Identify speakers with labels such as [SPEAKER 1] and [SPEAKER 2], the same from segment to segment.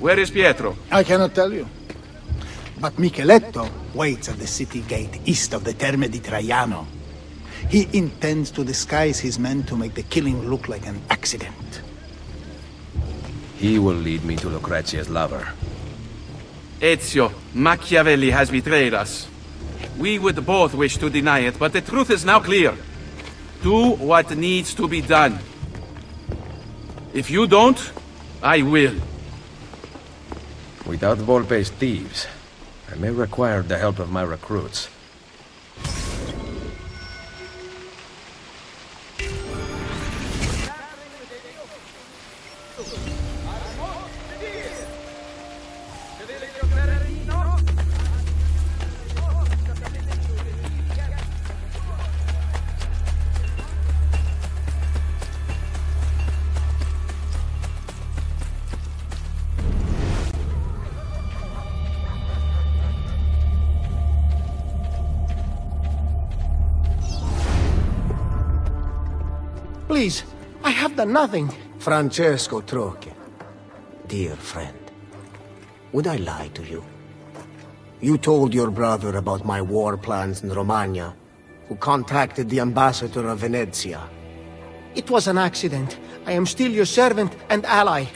[SPEAKER 1] Where is Pietro?
[SPEAKER 2] I cannot tell you. But Micheletto waits at the city gate east of the Terme di Traiano. He intends to disguise his men to make the killing look like an accident.
[SPEAKER 3] He will lead me to Lucrezia's lover.
[SPEAKER 1] Ezio, Machiavelli has betrayed us. We would both wish to deny it, but the truth is now clear. Do what needs to be done. If you don't, I will.
[SPEAKER 3] Without Volpe's thieves, I may require the help of my recruits.
[SPEAKER 2] Please, I have done nothing.
[SPEAKER 4] Francesco Troche. Dear friend, would I lie to you? You told your brother about my war plans in Romagna, who contacted the ambassador of Venezia.
[SPEAKER 2] It was an accident. I am still your servant and ally.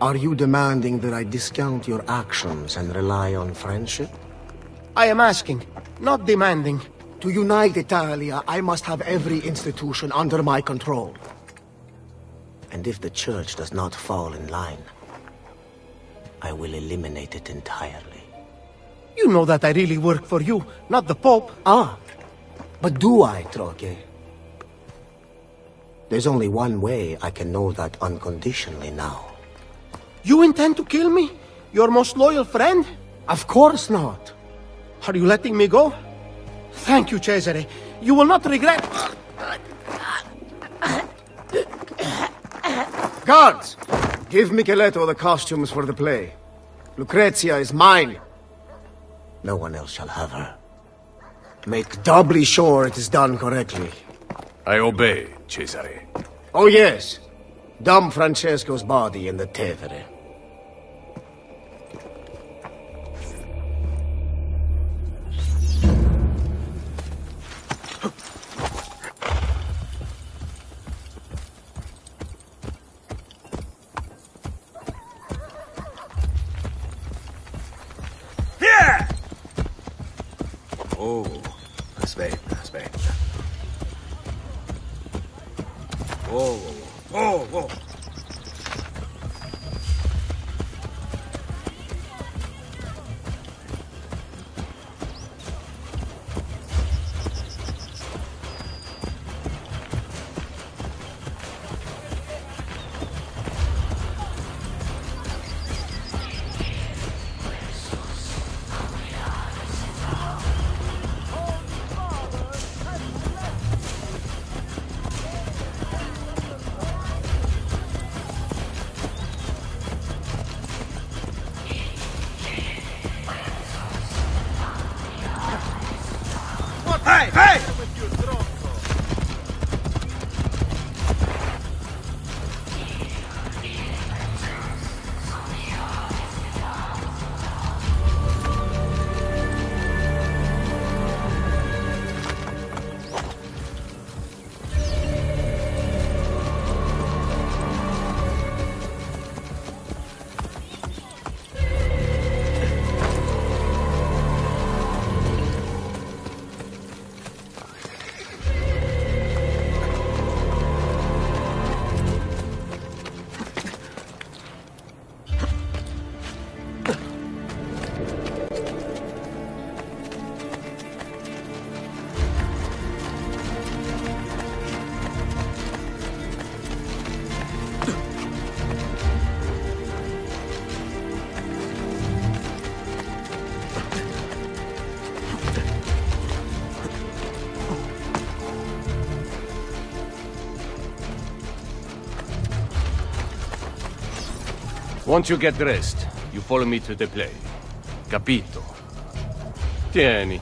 [SPEAKER 4] Are you demanding that I discount your actions and rely on friendship?
[SPEAKER 2] I am asking, not demanding.
[SPEAKER 4] To unite Italia, I must have every institution under my control. And if the Church does not fall in line, I will eliminate it entirely.
[SPEAKER 2] You know that I really work for you, not the Pope.
[SPEAKER 4] Ah, but do I, Troche? There's only one way I can know that unconditionally now.
[SPEAKER 2] You intend to kill me? Your most loyal friend?
[SPEAKER 4] Of course not.
[SPEAKER 2] Are you letting me go? Thank you, Cesare. You will not regret...
[SPEAKER 4] Guards! Give Micheletto the costumes for the play. Lucrezia is mine. No one else shall have her. Make doubly sure it is done correctly.
[SPEAKER 5] I obey, Cesare.
[SPEAKER 4] Oh yes. Dump Francesco's body in the Tevere.
[SPEAKER 5] Once you get dressed, you follow me to the play. Capito? Tieni.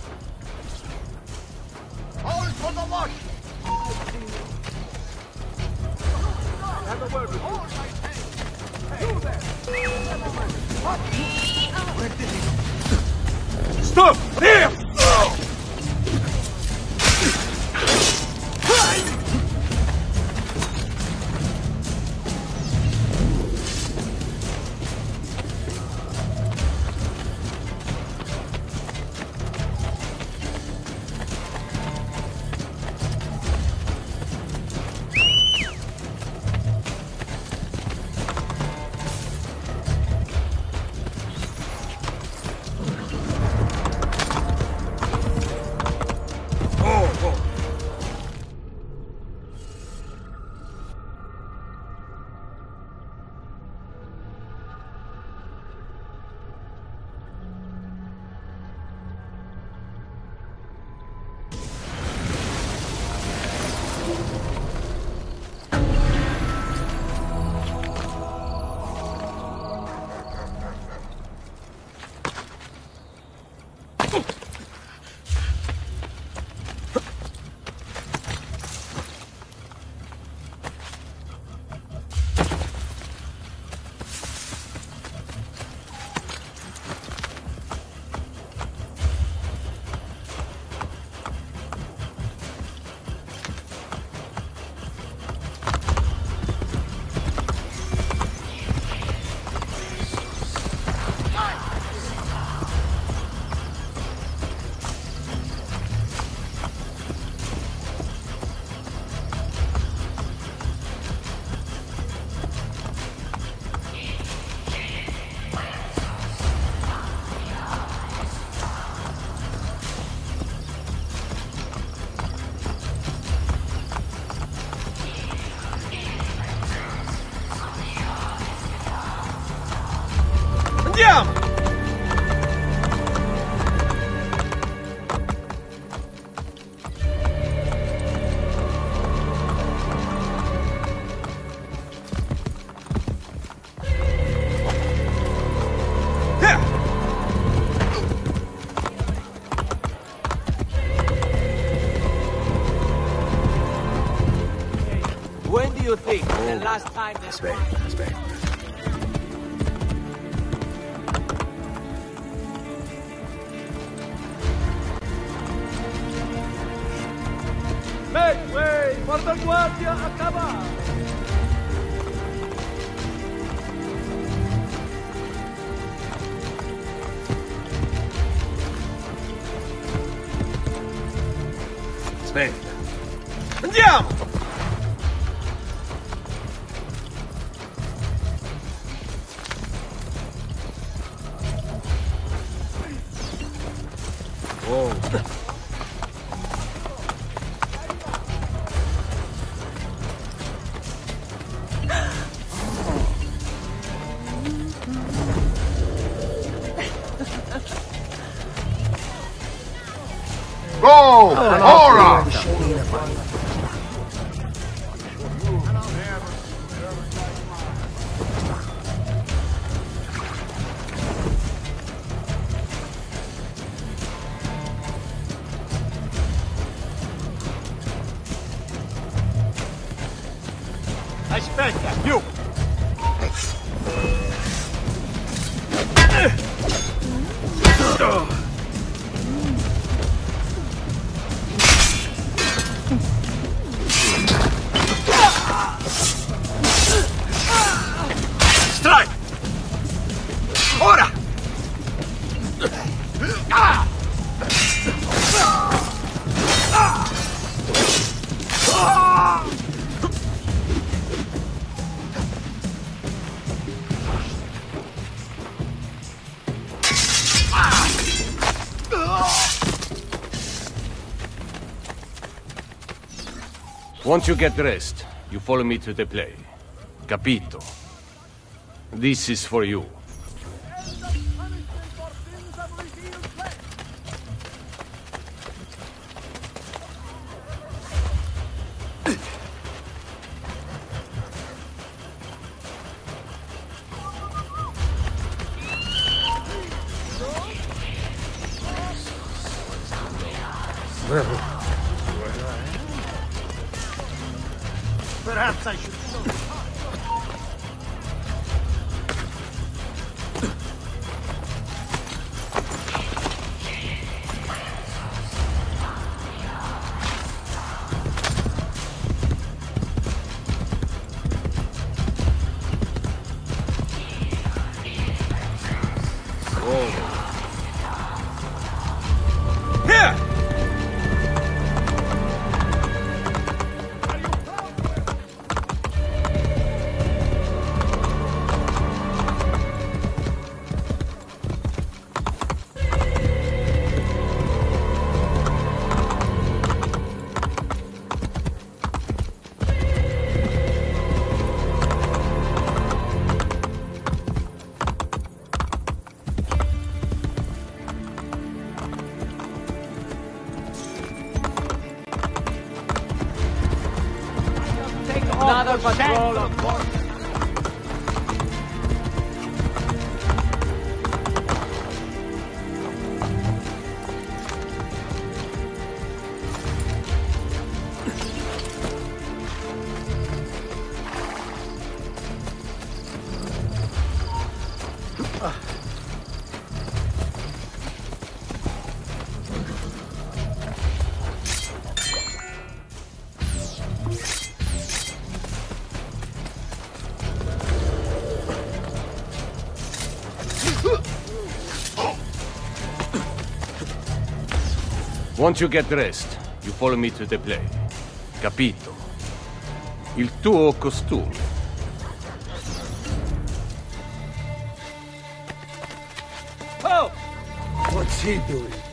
[SPEAKER 6] The last time this
[SPEAKER 3] Aspetta, aspetta.
[SPEAKER 1] Make way for the Guardia a cavallo!
[SPEAKER 3] Aspetta.
[SPEAKER 1] Andiamo!
[SPEAKER 5] Once you get dressed, you follow me to the play. Capito? This is for you. Once you get dressed, you follow me to the play. Capito? Il tuo costume. Oh!
[SPEAKER 4] What's he doing?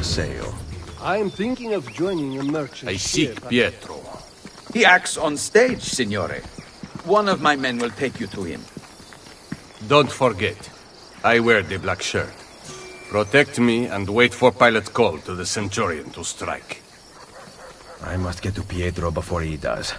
[SPEAKER 3] Il Colosseo.
[SPEAKER 7] I'm thinking of joining a merchant
[SPEAKER 5] I
[SPEAKER 7] ship.
[SPEAKER 5] seek Pietro.
[SPEAKER 8] He acts on stage, signore. One of my men will take you to him.
[SPEAKER 5] Don't forget, I wear the black shirt. Protect me and wait for Pilate call to the Centurion to strike.
[SPEAKER 3] I must get to Pietro before he does.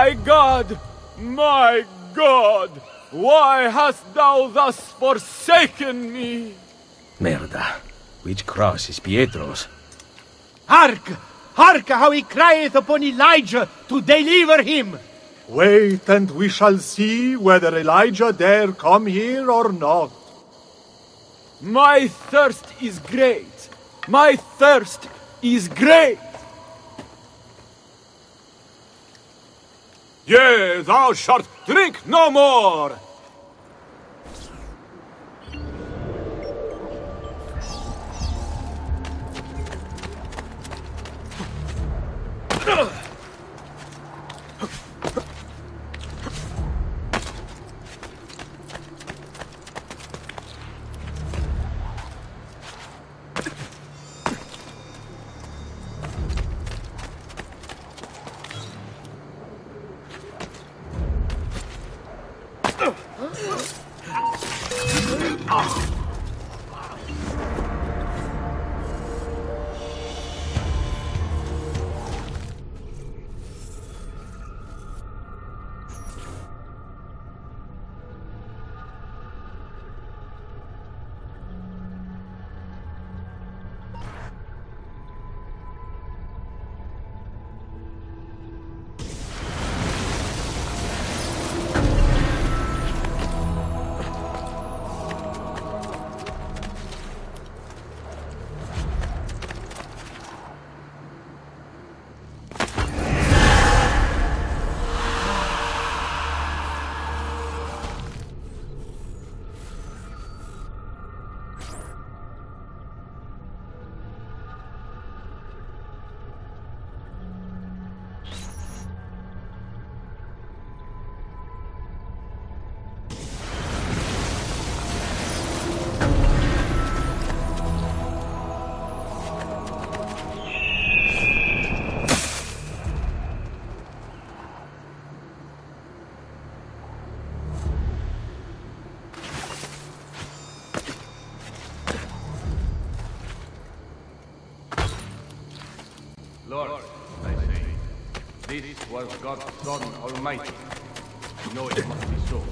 [SPEAKER 6] My God! My God! Why hast thou thus forsaken me?
[SPEAKER 3] Merda. Which cross is Pietro's?
[SPEAKER 9] Hark! Hark how he crieth upon Elijah to deliver him!
[SPEAKER 10] Wait, and we shall see whether Elijah dare come here or not.
[SPEAKER 6] My thirst is great. My thirst is great.
[SPEAKER 5] Yea, thou shalt drink no more! Was God's Son Almighty. I know it must be so.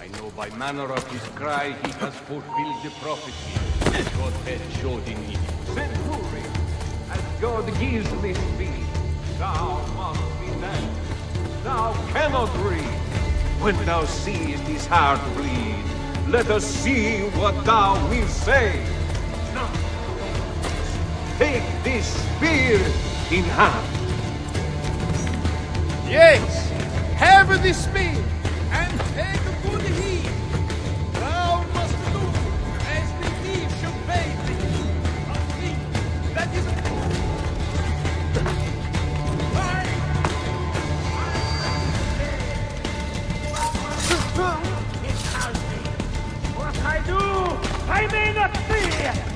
[SPEAKER 5] I know by manner of his cry he has fulfilled the prophecy that God had showed in him.
[SPEAKER 11] Centurion, as God gives me speed, thou must be dead. Thou cannot breathe. When thou seest his heart bleed, let us see what thou wilt say. Take this spear in hand.
[SPEAKER 9] Yes, have the speed, and take good heed. Thou must do as the thief should pay thee. A thief that is
[SPEAKER 6] What I do, I may not see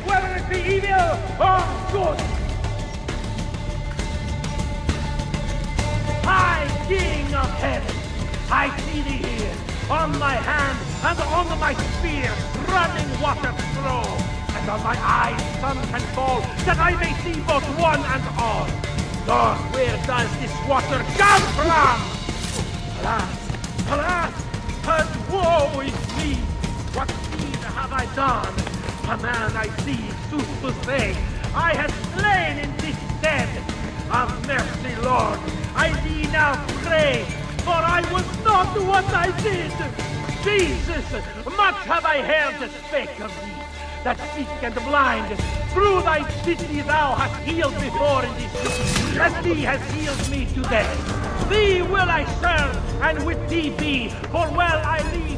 [SPEAKER 6] whether it be evil or good. King of Heaven, I see thee here, on my hand and on my spear, running water flow, and on my eyes sun can fall, that I may see both one and all. Lord, where does this water come from? Alas, alas, and woe is me! What deed have I done? A man I see, sooth to say, I have slain in this stead. Have mercy, Lord, I thee now pray, for I was not what I did. Jesus, much have I heard to spake of thee, that sick and blind, through thy city thou hast healed before in this city, as thee has healed me today. Thee will I serve, and with thee be, for well I lead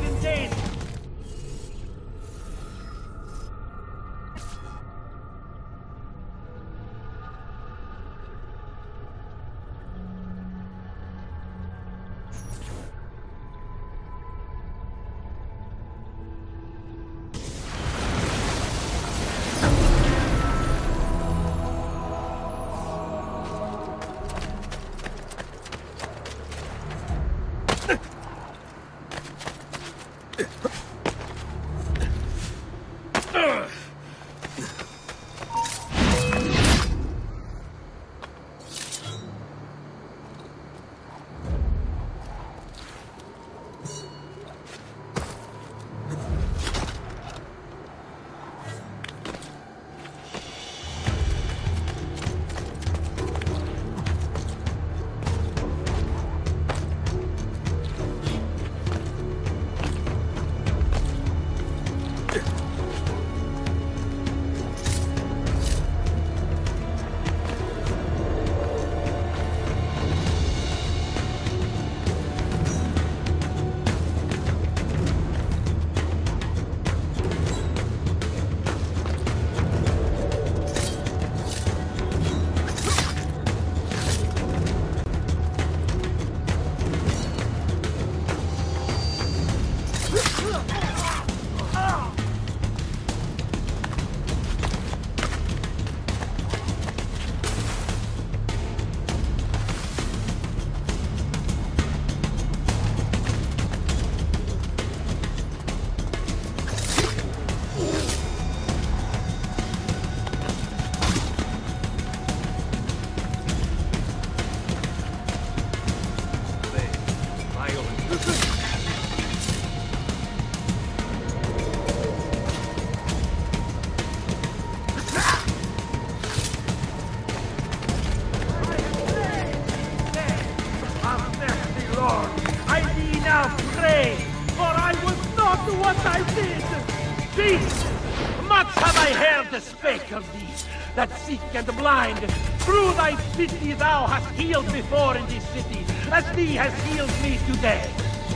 [SPEAKER 6] and the blind. Through thy pity thou hast healed before in this city, as thee has healed me today.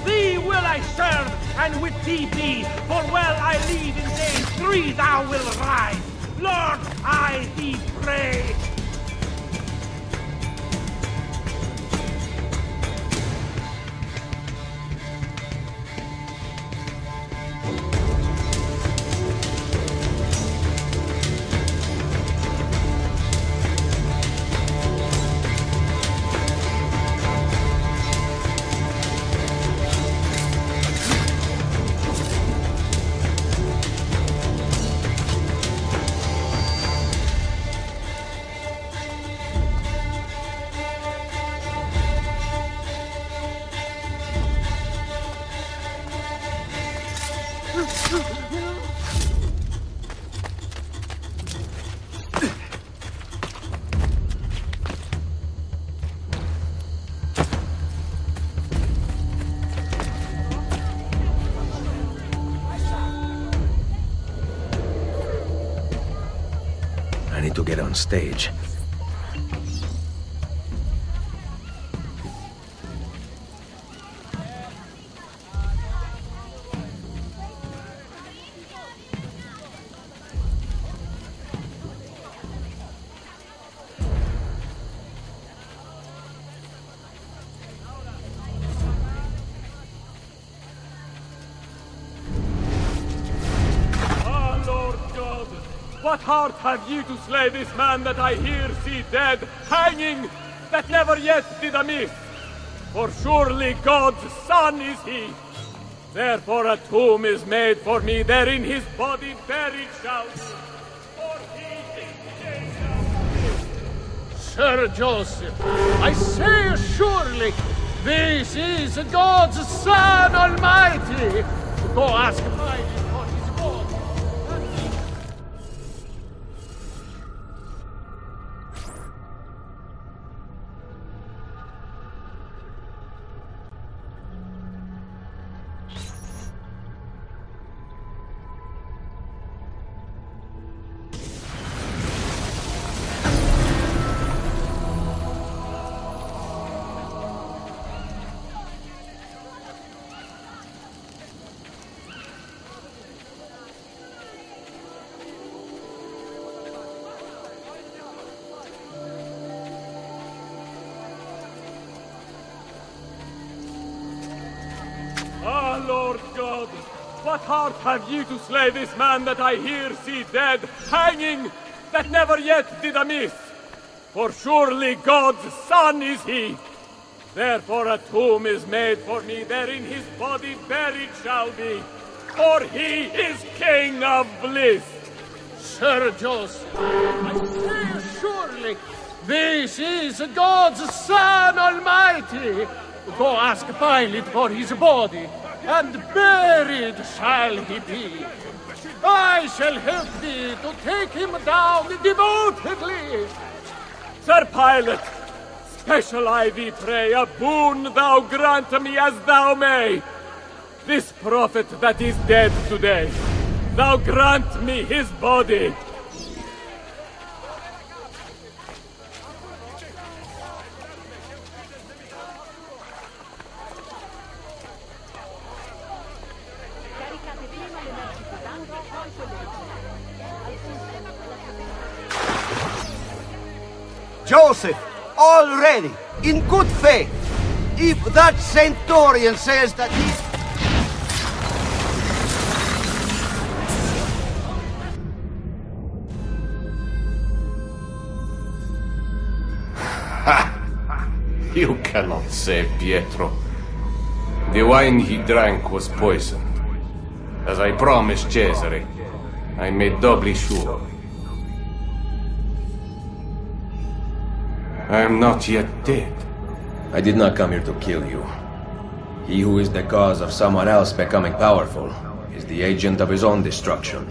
[SPEAKER 6] Thee will I serve, and with thee be, for well I leave in days three thou will rise. Lord, I thee pray,
[SPEAKER 3] stage.
[SPEAKER 9] Heart have ye to slay this man that I here see dead, hanging, that never yet did amiss? For surely God's son is he. Therefore a tomb is made for me, therein his body buried shall
[SPEAKER 6] Sir Joseph, I say surely, this is God's Son Almighty. Go ask Pilate
[SPEAKER 9] have ye to slay this man that I here see dead, hanging, that never yet did amiss? For surely God's son is he. Therefore a tomb is made for me, therein his body buried shall be. For he is king of bliss.
[SPEAKER 6] Sir Joseph, I say surely, this is God's Son Almighty. Go ask Pilate for his body, and buried shall he be. I shall help thee to take him down devotedly.
[SPEAKER 9] Sir Pilate, special I thee pray, a boon thou grant me as thou may. This prophet that is dead today, thou grant me his body.
[SPEAKER 12] In good faith. If that Centurion says that he...
[SPEAKER 5] You cannot save Pietro. The wine he drank was poisoned. As I promised Cesare, I made doubly sure. I am not yet dead.
[SPEAKER 3] I did not come here to kill you. He who is the cause of someone else becoming powerful is the agent of his own destruction.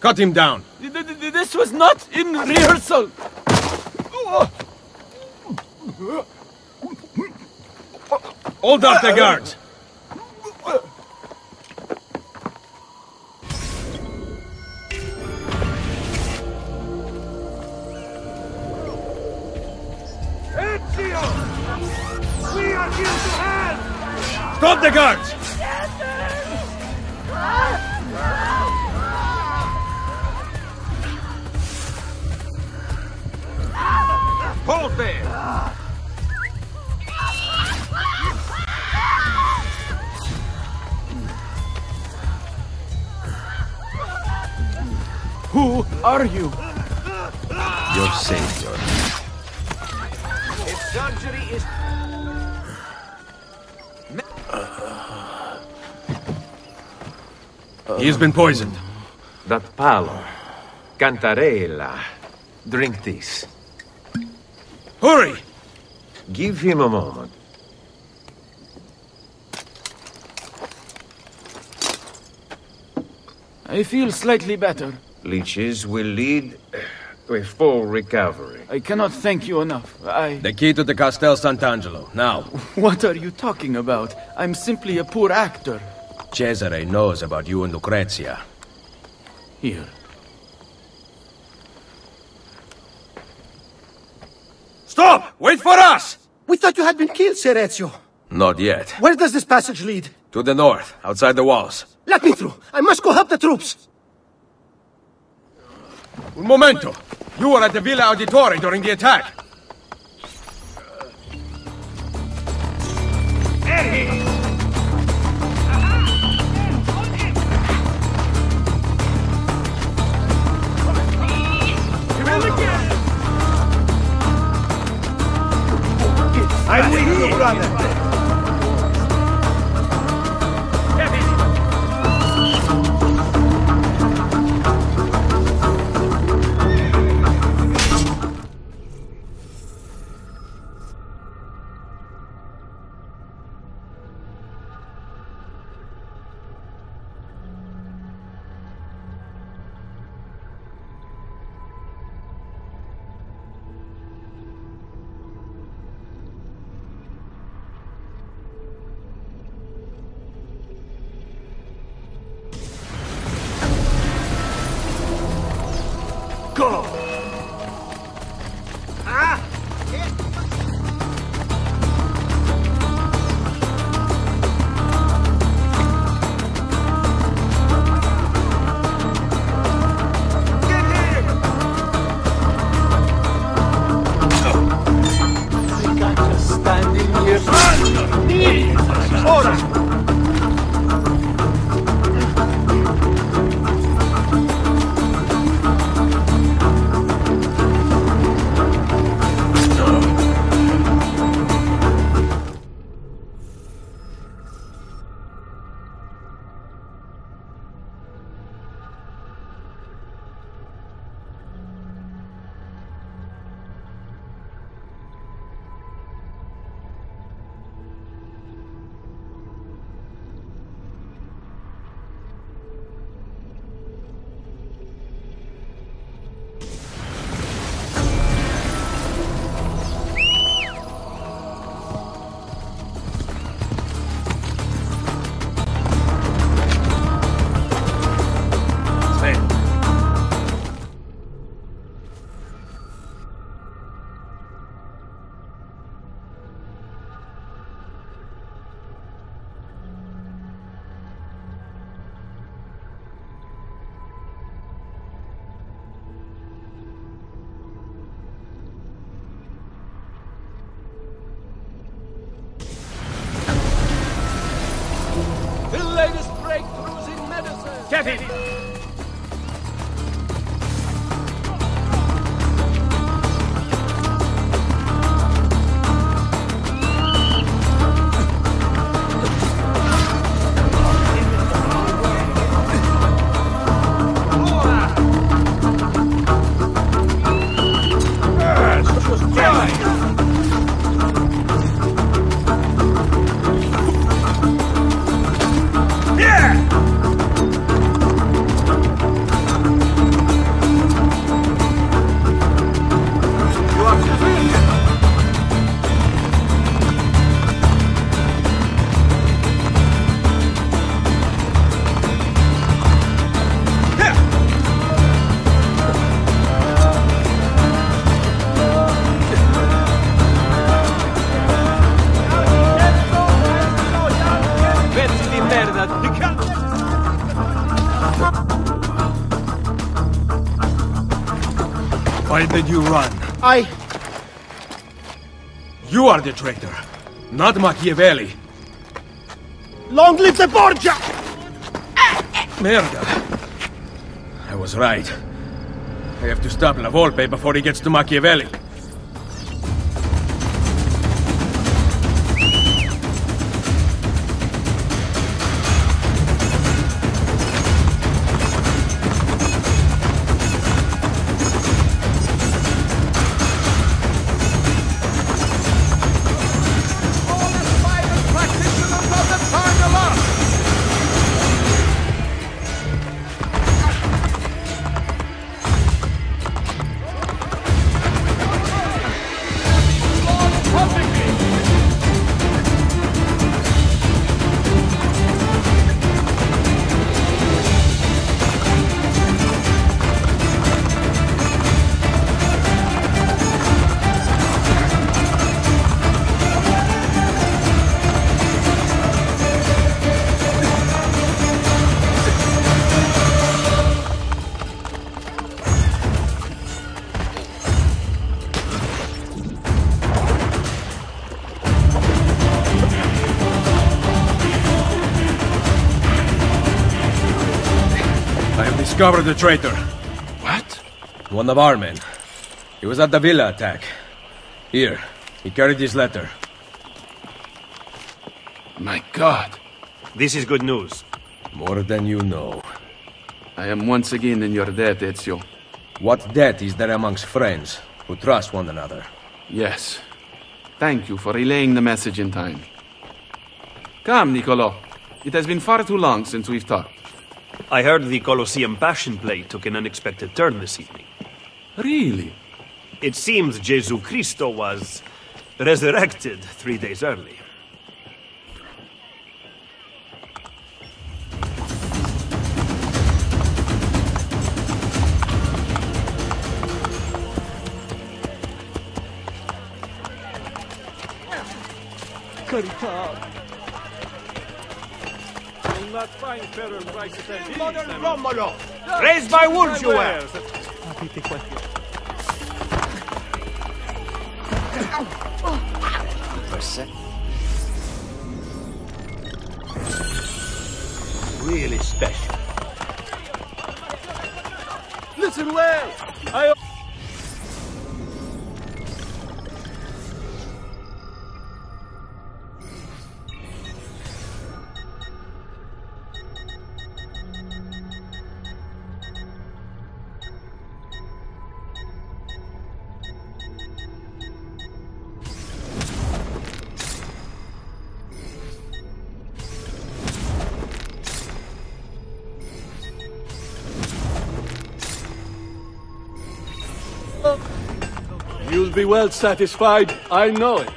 [SPEAKER 3] Cut him down!
[SPEAKER 13] This was not in rehearsal.
[SPEAKER 3] Hold up the guards.
[SPEAKER 14] Ezio! We are here to help!
[SPEAKER 3] Stop the guards!
[SPEAKER 13] Are you?
[SPEAKER 3] Your savior.
[SPEAKER 11] If surgery is...
[SPEAKER 3] He's been poisoned.
[SPEAKER 11] That pallor. Cantarella. Drink this.
[SPEAKER 3] Hurry!
[SPEAKER 11] Give him a moment.
[SPEAKER 13] I feel slightly better.
[SPEAKER 11] Leeches will lead to a full recovery.
[SPEAKER 13] I cannot thank you enough. I...
[SPEAKER 3] The key to the Castel Sant'Angelo. Now.
[SPEAKER 13] What are you talking about? I'm simply a poor actor.
[SPEAKER 3] Cesare knows about you and Lucrezia.
[SPEAKER 13] Here.
[SPEAKER 3] Stop! Wait for us!
[SPEAKER 6] We thought you had been killed, Ser Ezio.
[SPEAKER 3] Not yet.
[SPEAKER 6] Where does this passage lead?
[SPEAKER 3] To the north, outside the walls.
[SPEAKER 6] Let me through. I must go help the troops.
[SPEAKER 3] Un momento! You were at the Villa Auditore during the attack.
[SPEAKER 14] I'm Go!
[SPEAKER 3] Why did you run?
[SPEAKER 6] I...
[SPEAKER 3] You are the traitor, not Machiavelli.
[SPEAKER 6] Long live the Borgia!
[SPEAKER 3] Merda. I was right. I have to stop La Volpe before he gets to Machiavelli. Discovered the traitor.
[SPEAKER 1] What?
[SPEAKER 3] One of our men. He was at the villa attack. Here, he carried this letter.
[SPEAKER 1] My God.
[SPEAKER 15] This is good news.
[SPEAKER 3] More than you know.
[SPEAKER 1] I am once again in your debt, Ezio.
[SPEAKER 3] What debt is there amongst friends who trust one another?
[SPEAKER 1] Yes. Thank you for relaying the message in time. Come, Niccolo. It has been far too long since we've talked.
[SPEAKER 15] I heard the Colosseum Passion Play took an unexpected turn this evening.
[SPEAKER 1] Really?
[SPEAKER 15] It seems Jesu Christo was resurrected three days early.
[SPEAKER 13] Carità. You'll not find fairer prices than these.
[SPEAKER 11] Modern
[SPEAKER 13] Sam.
[SPEAKER 11] Romolo! Raise my wolves, you were!
[SPEAKER 13] Wares. Aprite questo.
[SPEAKER 11] Really special.
[SPEAKER 13] Listen well. I. well satisfied. I know it.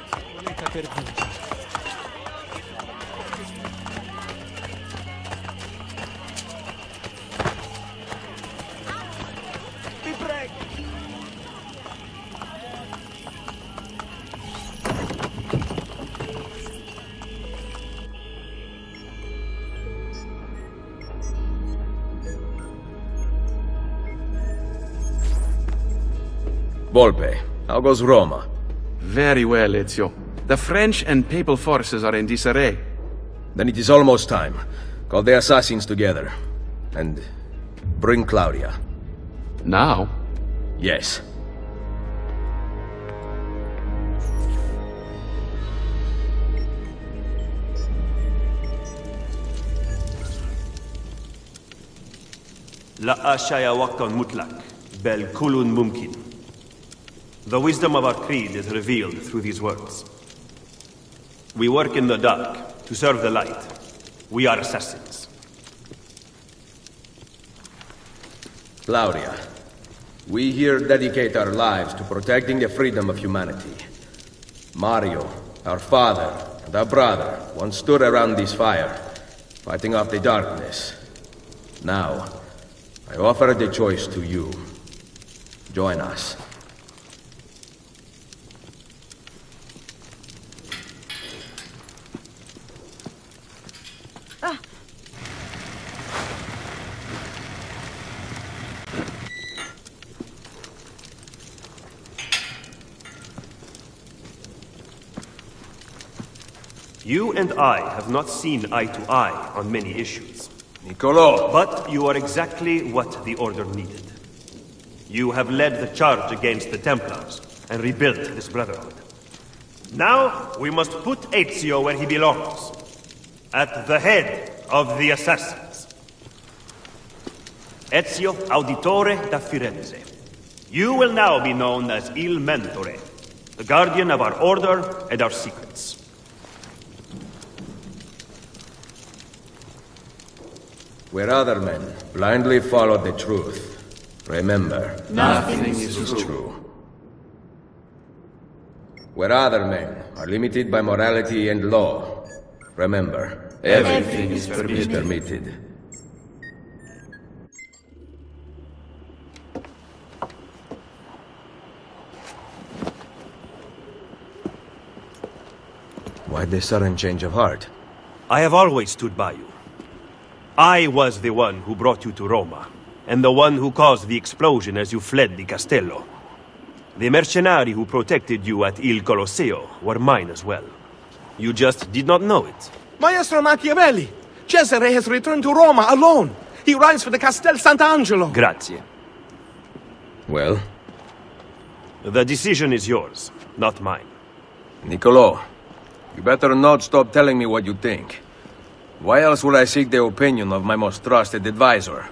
[SPEAKER 3] Volpe, how goes Roma?
[SPEAKER 1] Very well, Ezio. The French and papal forces are in disarray.
[SPEAKER 3] Then it is almost time. Call the assassins together. And bring Claudia.
[SPEAKER 1] Now?
[SPEAKER 3] Yes.
[SPEAKER 15] La ashaya wakan mutlak, bel kulun mumkin. The wisdom of our creed is revealed through these words. We work in the dark to serve the light. We are assassins.
[SPEAKER 16] Claudia, we here dedicate our lives to protecting the freedom of humanity. Mario, our father, and our brother once stood around this fire, fighting off the darkness. Now, I offer the choice to you. Join us.
[SPEAKER 15] You and I have not seen eye to eye on many issues.
[SPEAKER 17] Niccolo!
[SPEAKER 15] But you are exactly what the Order needed. You have led the charge against the Templars and rebuilt this Brotherhood. Now, we must put Ezio where he belongs. At the head of the assassins. Ezio Auditore da Firenze. You will now be known as Il Mentore, the guardian of our order and our secrets.
[SPEAKER 3] Where other men blindly follow the truth, remember,
[SPEAKER 1] Nothing is true.
[SPEAKER 3] Where other men are limited by morality and law, remember,
[SPEAKER 1] Everything is
[SPEAKER 3] is
[SPEAKER 1] permitted.
[SPEAKER 3] permitted. Why this sudden change of heart?
[SPEAKER 15] I have always stood by you. I was the one who brought you to Roma, and the one who caused the explosion as you fled the Castello. The mercenari who protected you at Il Colosseo were mine as well. You just did not know it.
[SPEAKER 14] Maestro Machiavelli! Cesare has returned to Roma alone! He rides for the Castel Sant'Angelo!
[SPEAKER 15] Grazie.
[SPEAKER 3] Well,
[SPEAKER 15] The decision is yours, not mine.
[SPEAKER 3] Niccolo, you better not stop telling me what you think. Why else would I seek the opinion of my most trusted advisor?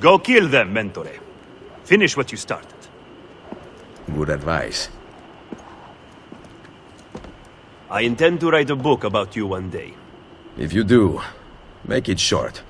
[SPEAKER 15] Go kill them, Mentore. Finish what you started.
[SPEAKER 3] Good advice.
[SPEAKER 15] I intend to write a book about you one day.
[SPEAKER 3] If you do, make it short.